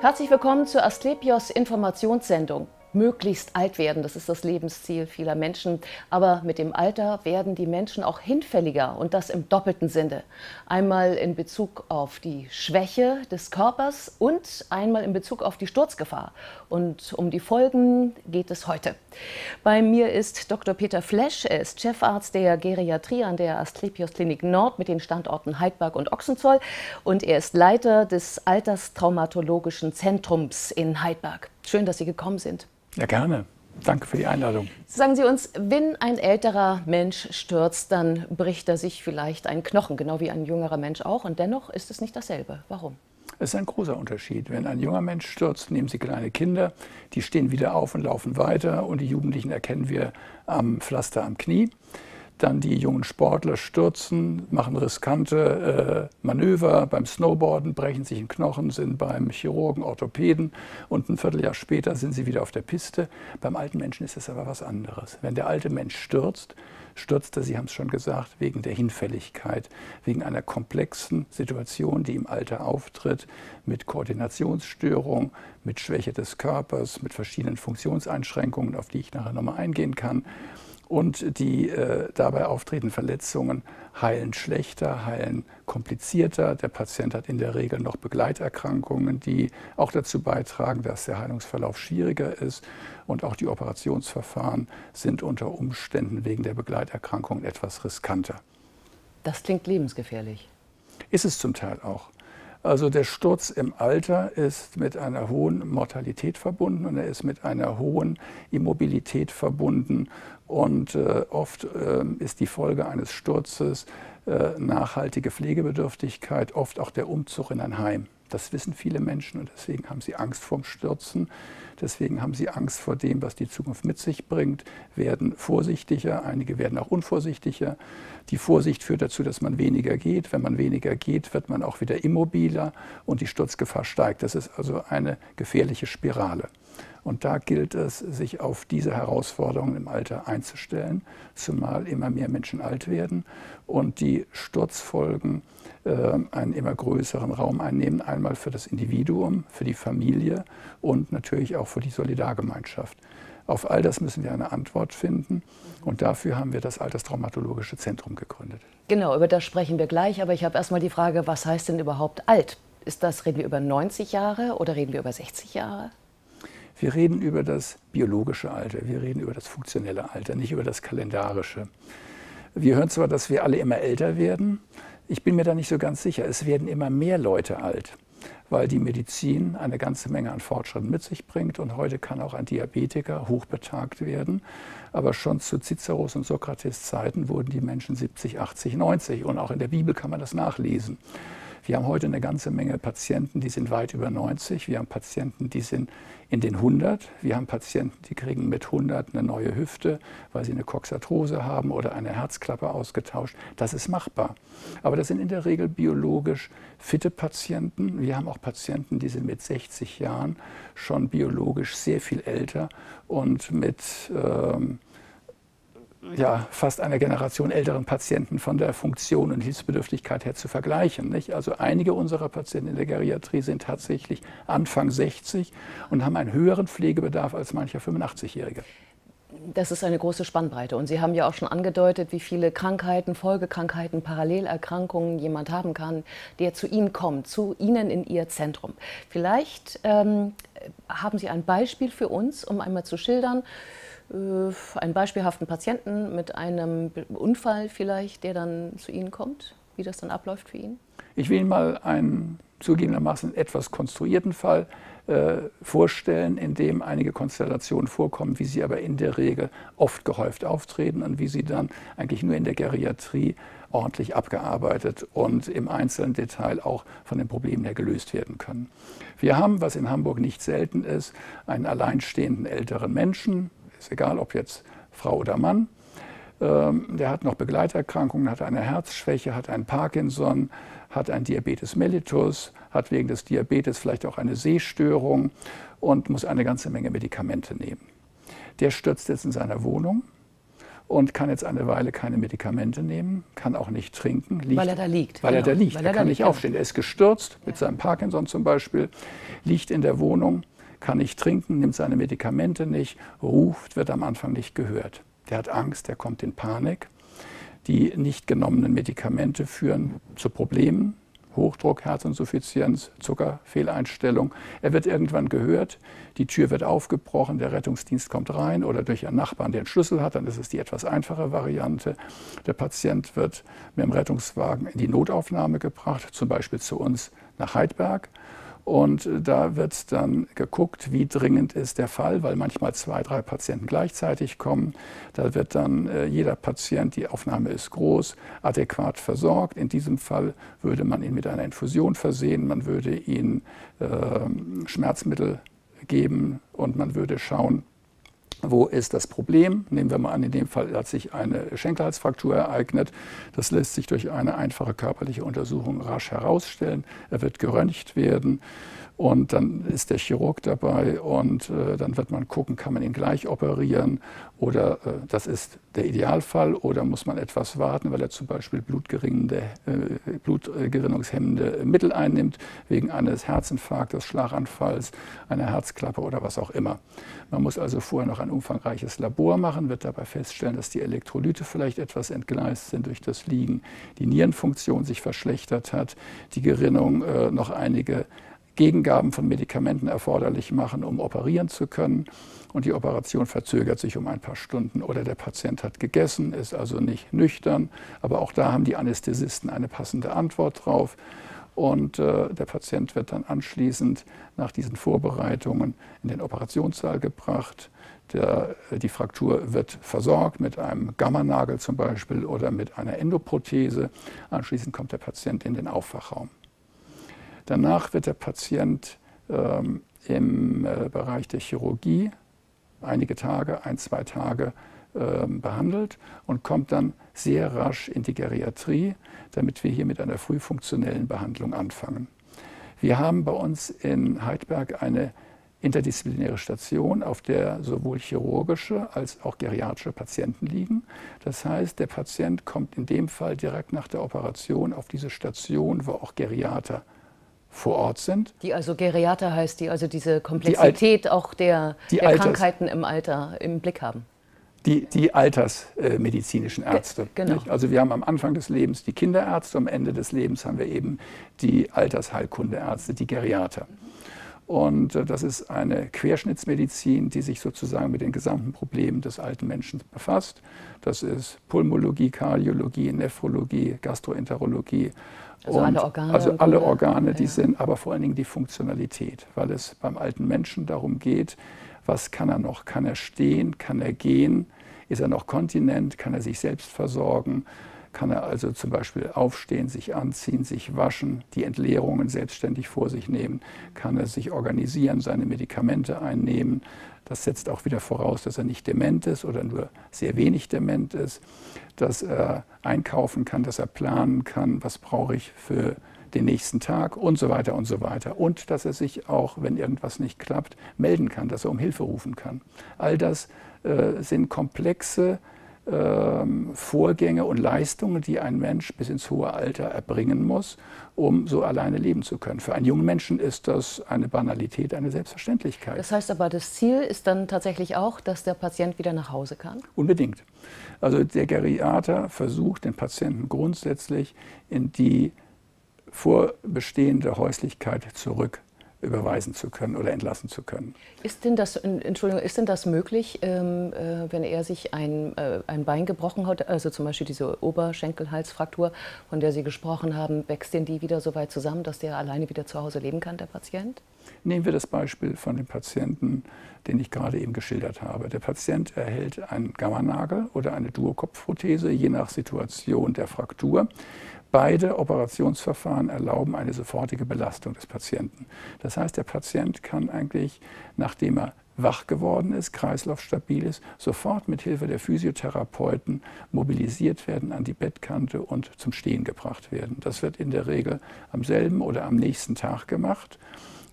Herzlich willkommen zur Asklepios Informationssendung möglichst alt werden. Das ist das Lebensziel vieler Menschen. Aber mit dem Alter werden die Menschen auch hinfälliger und das im doppelten Sinne. Einmal in Bezug auf die Schwäche des Körpers und einmal in Bezug auf die Sturzgefahr. Und um die Folgen geht es heute. Bei mir ist Dr. Peter Flesch. Er ist Chefarzt der Geriatrie an der Asklepios Klinik Nord mit den Standorten Heidberg und Ochsenzoll. Und er ist Leiter des Alterstraumatologischen Zentrums in Heidberg. Schön, dass Sie gekommen sind. Ja, gerne. Danke für die Einladung. Sagen Sie uns, wenn ein älterer Mensch stürzt, dann bricht er sich vielleicht einen Knochen, genau wie ein jüngerer Mensch auch. Und dennoch ist es nicht dasselbe. Warum? Es ist ein großer Unterschied. Wenn ein junger Mensch stürzt, nehmen Sie kleine Kinder, die stehen wieder auf und laufen weiter. Und die Jugendlichen erkennen wir am Pflaster am Knie. Dann die jungen Sportler stürzen, machen riskante äh, Manöver beim Snowboarden, brechen sich einen Knochen, sind beim Chirurgen, Orthopäden und ein Vierteljahr später sind sie wieder auf der Piste. Beim alten Menschen ist es aber was anderes. Wenn der alte Mensch stürzt, stürzt er, Sie haben es schon gesagt, wegen der Hinfälligkeit, wegen einer komplexen Situation, die im Alter auftritt, mit Koordinationsstörung, mit Schwäche des Körpers, mit verschiedenen Funktionseinschränkungen, auf die ich nachher nochmal eingehen kann und die äh, dabei auftretenden Verletzungen heilen schlechter, heilen komplizierter. Der Patient hat in der Regel noch Begleiterkrankungen, die auch dazu beitragen, dass der Heilungsverlauf schwieriger ist. Und auch die Operationsverfahren sind unter Umständen wegen der Begleiterkrankungen etwas riskanter. Das klingt lebensgefährlich. Ist es zum Teil auch. Also der Sturz im Alter ist mit einer hohen Mortalität verbunden und er ist mit einer hohen Immobilität verbunden. Und äh, oft äh, ist die Folge eines Sturzes äh, nachhaltige Pflegebedürftigkeit, oft auch der Umzug in ein Heim. Das wissen viele Menschen und deswegen haben sie Angst vorm Stürzen. Deswegen haben sie Angst vor dem, was die Zukunft mit sich bringt, werden vorsichtiger, einige werden auch unvorsichtiger. Die Vorsicht führt dazu, dass man weniger geht. Wenn man weniger geht, wird man auch wieder immobiler und die Sturzgefahr steigt. Das ist also eine gefährliche Spirale. Und da gilt es, sich auf diese Herausforderungen im Alter einzustellen, zumal immer mehr Menschen alt werden und die Sturzfolgen äh, einen immer größeren Raum einnehmen, einmal für das Individuum, für die Familie und natürlich auch für die Solidargemeinschaft. Auf all das müssen wir eine Antwort finden und dafür haben wir das Alterstraumatologische Zentrum gegründet. Genau, über das sprechen wir gleich, aber ich habe erstmal die Frage, was heißt denn überhaupt alt? Ist das, reden wir über 90 Jahre oder reden wir über 60 Jahre? Wir reden über das biologische Alter, wir reden über das funktionelle Alter, nicht über das kalendarische. Wir hören zwar, dass wir alle immer älter werden, ich bin mir da nicht so ganz sicher. Es werden immer mehr Leute alt, weil die Medizin eine ganze Menge an Fortschritten mit sich bringt und heute kann auch ein Diabetiker hochbetagt werden. Aber schon zu Ciceros und Sokrates Zeiten wurden die Menschen 70, 80, 90 und auch in der Bibel kann man das nachlesen. Wir haben heute eine ganze Menge Patienten, die sind weit über 90. Wir haben Patienten, die sind in den 100. Wir haben Patienten, die kriegen mit 100 eine neue Hüfte, weil sie eine Coxarthrose haben oder eine Herzklappe ausgetauscht. Das ist machbar. Aber das sind in der Regel biologisch fitte Patienten. Wir haben auch Patienten, die sind mit 60 Jahren schon biologisch sehr viel älter und mit ähm, ja, fast einer Generation älteren Patienten von der Funktion und Hilfsbedürftigkeit her zu vergleichen. Nicht? Also einige unserer Patienten in der Geriatrie sind tatsächlich Anfang 60 und haben einen höheren Pflegebedarf als mancher 85-Jährige. Das ist eine große Spannbreite. Und Sie haben ja auch schon angedeutet, wie viele Krankheiten, Folgekrankheiten, Parallelerkrankungen jemand haben kann, der zu Ihnen kommt, zu Ihnen in Ihr Zentrum. Vielleicht ähm, haben Sie ein Beispiel für uns, um einmal zu schildern, einen beispielhaften Patienten mit einem Unfall vielleicht, der dann zu Ihnen kommt, wie das dann abläuft für ihn? Ich will Ihnen mal einen zugegebenermaßen etwas konstruierten Fall äh, vorstellen, in dem einige Konstellationen vorkommen, wie sie aber in der Regel oft gehäuft auftreten und wie sie dann eigentlich nur in der Geriatrie ordentlich abgearbeitet und im einzelnen Detail auch von den Problemen her gelöst werden können. Wir haben, was in Hamburg nicht selten ist, einen alleinstehenden älteren Menschen, ist egal ob jetzt Frau oder Mann. Ähm, der hat noch Begleiterkrankungen, hat eine Herzschwäche, hat einen Parkinson, hat einen Diabetes mellitus, hat wegen des Diabetes vielleicht auch eine Sehstörung und muss eine ganze Menge Medikamente nehmen. Der stürzt jetzt in seiner Wohnung und kann jetzt eine Weile keine Medikamente nehmen, kann auch nicht trinken. Liegt, weil er da liegt. Weil genau. er da liegt. Weil er, kann nicht genau. aufstehen. Er ist gestürzt mit seinem Parkinson zum Beispiel, liegt in der Wohnung, kann nicht trinken, nimmt seine Medikamente nicht, ruft, wird am Anfang nicht gehört. Der hat Angst, der kommt in Panik. Die nicht genommenen Medikamente führen zu Problemen, Hochdruck, Herzinsuffizienz, Zuckerfehleinstellung. Er wird irgendwann gehört, die Tür wird aufgebrochen, der Rettungsdienst kommt rein oder durch einen Nachbarn, der einen Schlüssel hat, dann ist es die etwas einfache Variante. Der Patient wird mit dem Rettungswagen in die Notaufnahme gebracht, zum Beispiel zu uns nach Heidberg. Und da wird dann geguckt, wie dringend ist der Fall, weil manchmal zwei, drei Patienten gleichzeitig kommen. Da wird dann äh, jeder Patient, die Aufnahme ist groß, adäquat versorgt. In diesem Fall würde man ihn mit einer Infusion versehen, man würde ihn äh, Schmerzmittel geben und man würde schauen, wo ist das Problem? Nehmen wir mal an, in dem Fall hat sich eine Schenkelhalsfraktur ereignet. Das lässt sich durch eine einfache körperliche Untersuchung rasch herausstellen. Er wird geröntgt werden. Und dann ist der Chirurg dabei und äh, dann wird man gucken, kann man ihn gleich operieren oder äh, das ist der Idealfall oder muss man etwas warten, weil er zum Beispiel blutgerinnende, äh, blutgerinnungshemmende Mittel einnimmt, wegen eines Herzinfarktes, Schlaganfalls, einer Herzklappe oder was auch immer. Man muss also vorher noch ein umfangreiches Labor machen, wird dabei feststellen, dass die Elektrolyte vielleicht etwas entgleist sind durch das Liegen, die Nierenfunktion sich verschlechtert hat, die Gerinnung äh, noch einige Gegengaben von Medikamenten erforderlich machen, um operieren zu können. Und die Operation verzögert sich um ein paar Stunden. Oder der Patient hat gegessen, ist also nicht nüchtern. Aber auch da haben die Anästhesisten eine passende Antwort drauf. Und äh, der Patient wird dann anschließend nach diesen Vorbereitungen in den Operationssaal gebracht. Der, die Fraktur wird versorgt mit einem Gammanagel zum Beispiel oder mit einer Endoprothese. Anschließend kommt der Patient in den Aufwachraum. Danach wird der Patient ähm, im äh, Bereich der Chirurgie einige Tage, ein, zwei Tage ähm, behandelt und kommt dann sehr rasch in die Geriatrie, damit wir hier mit einer frühfunktionellen Behandlung anfangen. Wir haben bei uns in Heidberg eine interdisziplinäre Station, auf der sowohl chirurgische als auch geriatrische Patienten liegen. Das heißt, der Patient kommt in dem Fall direkt nach der Operation auf diese Station, wo auch Geriater vor Ort sind. Die also Geriater heißt, die also diese Komplexität die auch der, der Krankheiten im Alter im Blick haben. Die, die altersmedizinischen Ärzte. Ge genau. Also wir haben am Anfang des Lebens die Kinderärzte, am Ende des Lebens haben wir eben die Altersheilkundeärzte, die Geriater. Und äh, das ist eine Querschnittsmedizin, die sich sozusagen mit den gesamten Problemen des alten Menschen befasst. Das ist Pulmologie, Kardiologie, Nephrologie, Gastroenterologie also alle Organe. Also alle Organe, die ja. sind, aber vor allen Dingen die Funktionalität, weil es beim alten Menschen darum geht, was kann er noch? Kann er stehen? Kann er gehen? Ist er noch kontinent? Kann er sich selbst versorgen? Kann er also zum Beispiel aufstehen, sich anziehen, sich waschen, die Entleerungen selbstständig vor sich nehmen? Kann er sich organisieren, seine Medikamente einnehmen? Das setzt auch wieder voraus, dass er nicht dement ist oder nur sehr wenig dement ist, dass er einkaufen kann, dass er planen kann, was brauche ich für den nächsten Tag und so weiter und so weiter. Und dass er sich auch, wenn irgendwas nicht klappt, melden kann, dass er um Hilfe rufen kann. All das äh, sind komplexe ähm, Vorgänge und Leistungen, die ein Mensch bis ins hohe Alter erbringen muss, um so alleine leben zu können. Für einen jungen Menschen ist das eine Banalität, eine Selbstverständlichkeit. Das heißt aber, das Ziel ist dann tatsächlich auch, dass der Patient wieder nach Hause kann? Unbedingt. Also der Geriater versucht, den Patienten grundsätzlich in die vorbestehende Häuslichkeit zurück überweisen zu können oder entlassen zu können. Ist denn das, Entschuldigung, ist denn das möglich, ähm, äh, wenn er sich ein, äh, ein Bein gebrochen hat, also zum Beispiel diese Oberschenkelhalsfraktur, von der Sie gesprochen haben, wächst denn die wieder so weit zusammen, dass der alleine wieder zu Hause leben kann, der Patient? Nehmen wir das Beispiel von dem Patienten, den ich gerade eben geschildert habe. Der Patient erhält einen Gammanagel oder eine Duokopfprothese, je nach Situation der Fraktur. Beide Operationsverfahren erlauben eine sofortige Belastung des Patienten. Das heißt, der Patient kann eigentlich, nachdem er wach geworden ist, kreislaufstabil ist, sofort mit Hilfe der Physiotherapeuten mobilisiert werden, an die Bettkante und zum Stehen gebracht werden. Das wird in der Regel am selben oder am nächsten Tag gemacht.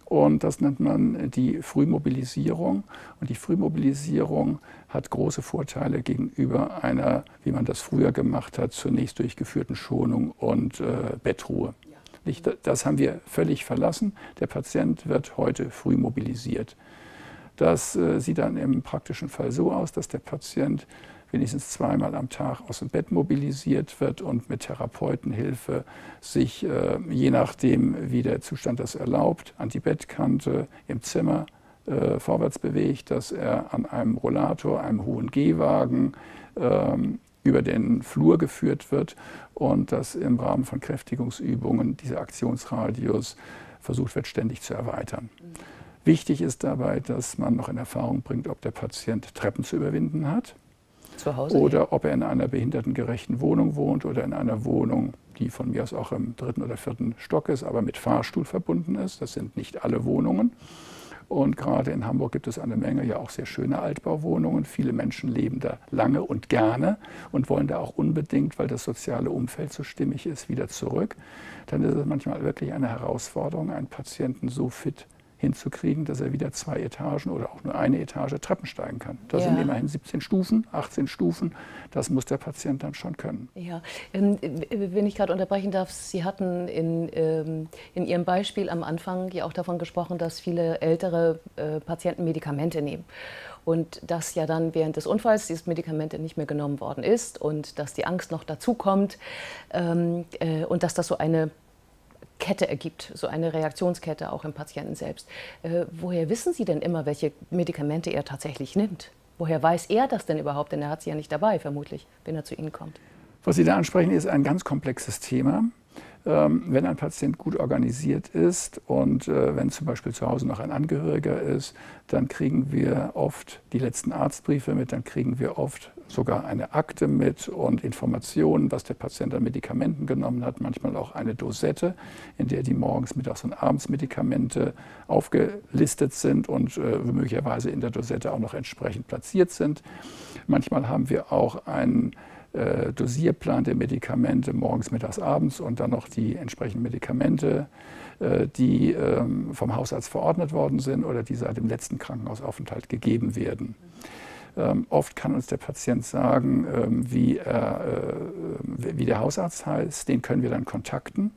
Und das nennt man die Frühmobilisierung. Und die Frühmobilisierung hat große Vorteile gegenüber einer, wie man das früher gemacht hat, zunächst durchgeführten Schonung und äh, Bettruhe. Das haben wir völlig verlassen. Der Patient wird heute früh mobilisiert. Das äh, sieht dann im praktischen Fall so aus, dass der Patient wenigstens zweimal am Tag aus dem Bett mobilisiert wird und mit Therapeutenhilfe sich, äh, je nachdem, wie der Zustand das erlaubt, an die Bettkante im Zimmer äh, vorwärts bewegt, dass er an einem Rollator, einem hohen Gehwagen ähm, über den Flur geführt wird und dass im Rahmen von Kräftigungsübungen dieser Aktionsradius versucht wird, ständig zu erweitern. Mhm. Wichtig ist dabei, dass man noch in Erfahrung bringt, ob der Patient Treppen zu überwinden hat? Oder ob er in einer behindertengerechten Wohnung wohnt oder in einer Wohnung, die von mir aus auch im dritten oder vierten Stock ist, aber mit Fahrstuhl verbunden ist. Das sind nicht alle Wohnungen. Und gerade in Hamburg gibt es eine Menge ja auch sehr schöne Altbauwohnungen. Viele Menschen leben da lange und gerne und wollen da auch unbedingt, weil das soziale Umfeld so stimmig ist, wieder zurück. Dann ist es manchmal wirklich eine Herausforderung, einen Patienten so fit hinzukriegen, dass er wieder zwei Etagen oder auch nur eine Etage Treppen steigen kann. Das ja. sind immerhin 17 Stufen, 18 Stufen. Das muss der Patient dann schon können. Ja, ähm, wenn ich gerade unterbrechen darf, Sie hatten in, ähm, in Ihrem Beispiel am Anfang ja auch davon gesprochen, dass viele ältere äh, Patienten Medikamente nehmen und dass ja dann während des Unfalls dieses Medikament nicht mehr genommen worden ist und dass die Angst noch dazu kommt ähm, äh, und dass das so eine Kette ergibt, so eine Reaktionskette auch im Patienten selbst. Äh, woher wissen Sie denn immer, welche Medikamente er tatsächlich nimmt? Woher weiß er das denn überhaupt? Denn er hat sie ja nicht dabei, vermutlich, wenn er zu Ihnen kommt. Was Sie da ansprechen, ist ein ganz komplexes Thema. Ähm, wenn ein Patient gut organisiert ist und äh, wenn zum Beispiel zu Hause noch ein Angehöriger ist, dann kriegen wir oft die letzten Arztbriefe mit, dann kriegen wir oft sogar eine Akte mit und Informationen, was der Patient an Medikamenten genommen hat, manchmal auch eine Dosette, in der die morgens, mittags und abends Medikamente aufgelistet sind und äh, möglicherweise in der Dosette auch noch entsprechend platziert sind. Manchmal haben wir auch einen äh, Dosierplan der Medikamente morgens, mittags, abends und dann noch die entsprechenden Medikamente, äh, die ähm, vom Hausarzt verordnet worden sind oder die seit dem letzten Krankenhausaufenthalt gegeben werden. Ähm, oft kann uns der Patient sagen, ähm, wie, er, äh, wie der Hausarzt heißt, den können wir dann kontakten.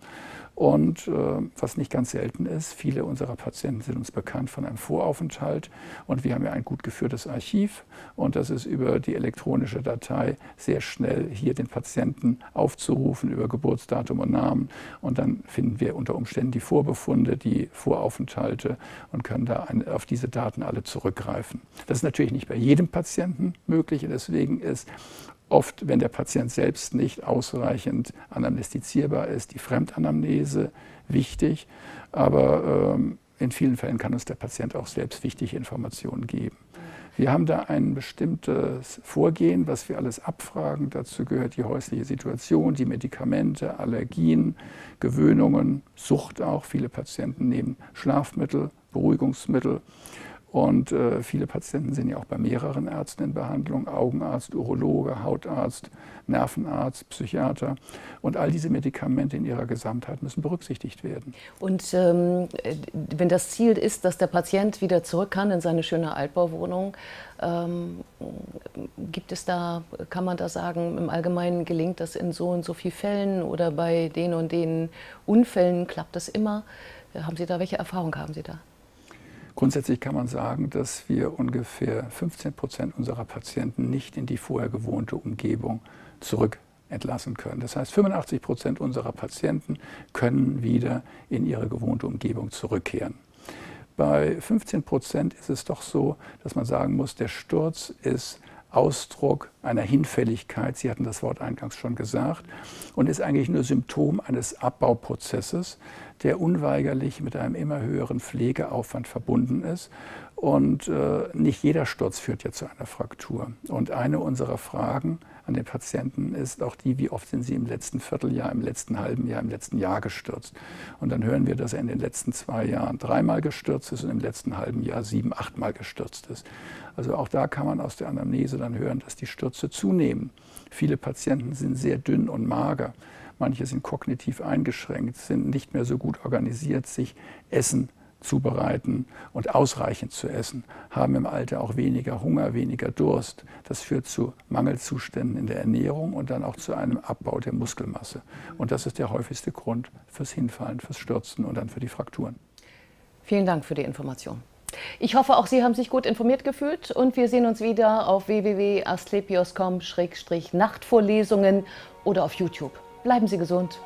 Und äh, was nicht ganz selten ist, viele unserer Patienten sind uns bekannt von einem Voraufenthalt. Und wir haben ja ein gut geführtes Archiv. Und das ist über die elektronische Datei sehr schnell hier den Patienten aufzurufen über Geburtsdatum und Namen. Und dann finden wir unter Umständen die Vorbefunde, die Voraufenthalte und können da ein, auf diese Daten alle zurückgreifen. Das ist natürlich nicht bei jedem Patienten möglich. Deswegen ist oft, wenn der Patient selbst nicht ausreichend anamnestizierbar ist, die Fremdanamnese wichtig. Aber ähm, in vielen Fällen kann uns der Patient auch selbst wichtige Informationen geben. Wir haben da ein bestimmtes Vorgehen, was wir alles abfragen. Dazu gehört die häusliche Situation, die Medikamente, Allergien, Gewöhnungen, Sucht auch. Viele Patienten nehmen Schlafmittel, Beruhigungsmittel. Und äh, viele Patienten sind ja auch bei mehreren Ärzten in Behandlung, Augenarzt, Urologe, Hautarzt, Nervenarzt, Psychiater. Und all diese Medikamente in ihrer Gesamtheit müssen berücksichtigt werden. Und ähm, wenn das Ziel ist, dass der Patient wieder zurück kann in seine schöne Altbauwohnung, ähm, gibt es da, kann man da sagen, im Allgemeinen gelingt das in so und so vielen Fällen oder bei den und den Unfällen klappt das immer? Haben Sie da, welche Erfahrung haben Sie da? Grundsätzlich kann man sagen, dass wir ungefähr 15 Prozent unserer Patienten nicht in die vorher gewohnte Umgebung zurück entlassen können. Das heißt, 85 Prozent unserer Patienten können wieder in ihre gewohnte Umgebung zurückkehren. Bei 15 Prozent ist es doch so, dass man sagen muss, der Sturz ist Ausdruck einer Hinfälligkeit, Sie hatten das Wort eingangs schon gesagt, und ist eigentlich nur Symptom eines Abbauprozesses, der unweigerlich mit einem immer höheren Pflegeaufwand verbunden ist. Und äh, nicht jeder Sturz führt ja zu einer Fraktur. Und eine unserer Fragen an den Patienten ist auch die, wie oft sind sie im letzten Vierteljahr, im letzten halben Jahr, im letzten Jahr gestürzt. Und dann hören wir, dass er in den letzten zwei Jahren dreimal gestürzt ist und im letzten halben Jahr sieben, achtmal gestürzt ist. Also auch da kann man aus der Anamnese dann hören, dass die Stürze zunehmen. Viele Patienten sind sehr dünn und mager. Manche sind kognitiv eingeschränkt, sind nicht mehr so gut organisiert, sich Essen zubereiten und ausreichend zu essen, haben im Alter auch weniger Hunger, weniger Durst. Das führt zu Mangelzuständen in der Ernährung und dann auch zu einem Abbau der Muskelmasse. Und das ist der häufigste Grund fürs Hinfallen, fürs Stürzen und dann für die Frakturen. Vielen Dank für die Information. Ich hoffe, auch Sie haben sich gut informiert gefühlt und wir sehen uns wieder auf www.asklepios.com-nachtvorlesungen oder auf YouTube. Bleiben Sie gesund.